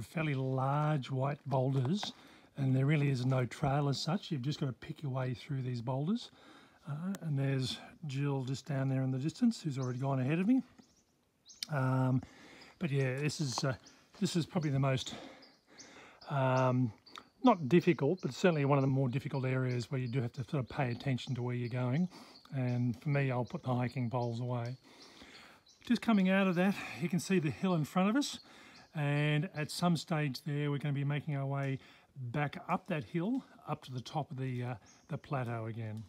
fairly large white boulders and there really is no trail as such. You've just got to pick your way through these boulders. Uh, and there's Gill just down there in the distance who's already gone ahead of me. Um, but yeah, this is uh, this is probably the most um, not difficult, but certainly one of the more difficult areas where you do have to sort of pay attention to where you're going. And for me, I'll put the hiking poles away. Just coming out of that, you can see the hill in front of us. And at some stage there, we're going to be making our way back up that hill, up to the top of the, uh, the plateau again.